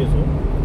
계속